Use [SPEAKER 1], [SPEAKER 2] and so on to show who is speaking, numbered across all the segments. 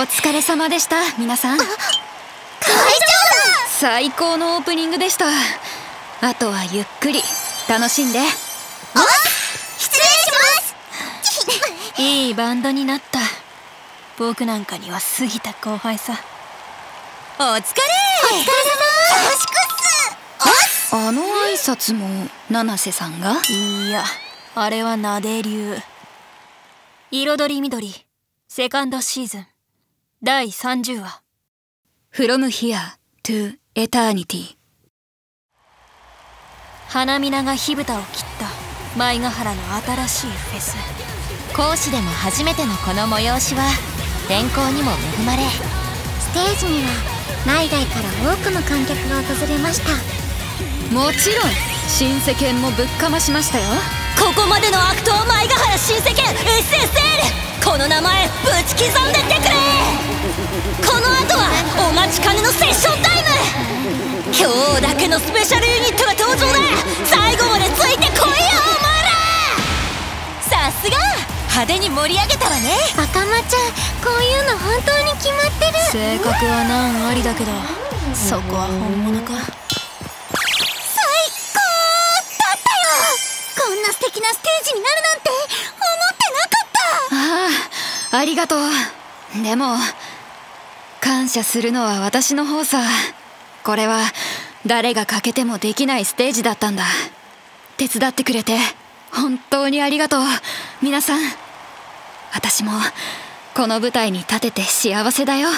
[SPEAKER 1] お疲れ様でした皆さん。会長最高のオープニングでした。あとはゆっくり楽しんで。あ
[SPEAKER 2] 失礼します！
[SPEAKER 1] いいバンドになった。僕なんかには過ぎた後輩さ。
[SPEAKER 2] お疲れ！お疲れ様！楽しくっ
[SPEAKER 1] す！あの挨拶も七瀬さんが？
[SPEAKER 3] いやあれはナデ流彩り緑セカンドシーズン第30話。
[SPEAKER 1] From Here to Eternity.
[SPEAKER 3] 花皆が火蓋を切った。舞ヶ原の新しいフェス。
[SPEAKER 2] 講師でも初めてのこの催しは天候にも恵まれ。
[SPEAKER 4] ステージには内外から多くの観客が訪れました。
[SPEAKER 1] もちろん新世間もぶっかましましたよ。
[SPEAKER 3] ここまでの悪党舞ヶ原新世間 SSL この名前ぶち刻んでのスペシャルユニットが登場だ。最後までついてこいよお前ら。さすが。派手に盛り上げたわね。
[SPEAKER 4] 赤間ちゃんこういうの本当に決まってる。
[SPEAKER 3] 性格は難ありだけどそこは本物か。
[SPEAKER 4] こんな素敵なステージになるなんて思って
[SPEAKER 1] なかった。ああありがとう。でも感謝するのは私の方さ。これは誰が欠けてもできないステージだったんだ。手伝ってくれて本当にありがとう。皆さん私もこの舞台に立てて幸せだよ。もう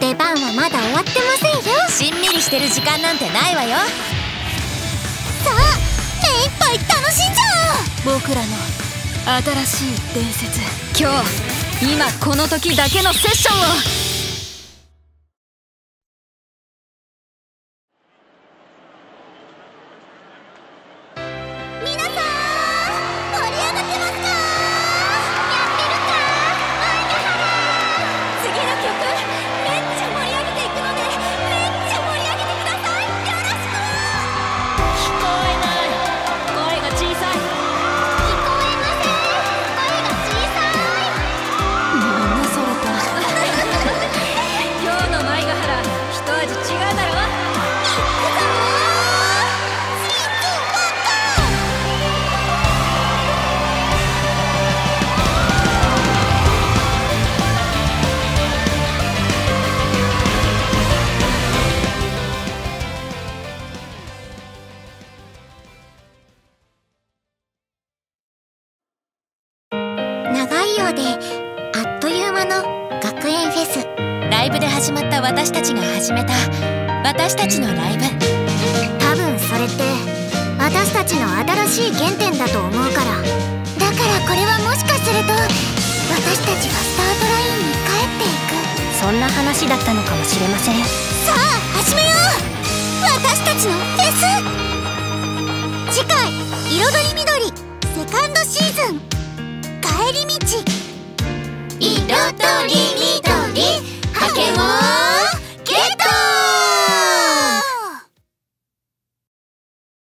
[SPEAKER 4] 出番はまだ終わってませんよ。
[SPEAKER 2] しんみりしてる時間なんてないわよ。
[SPEAKER 4] さあ目いっぱい楽しんじゃ
[SPEAKER 3] おう。僕らの新しい伝説。
[SPEAKER 1] 今日今この時だけのセッションを
[SPEAKER 4] であっという間の学園フェス。
[SPEAKER 2] ライブで始まった私たちが始めた私たちのライブ。
[SPEAKER 4] 多分それって私たちの新しい原点だと思うから。だからこれはもしかすると私たちがスタートラインに帰っていく。
[SPEAKER 3] そんな話だったのかもしれません。
[SPEAKER 4] さあ始めよう。私たちのフェス。次回「彩り緑」セカンドシーズン帰り道。
[SPEAKER 2] 彩り緑かけも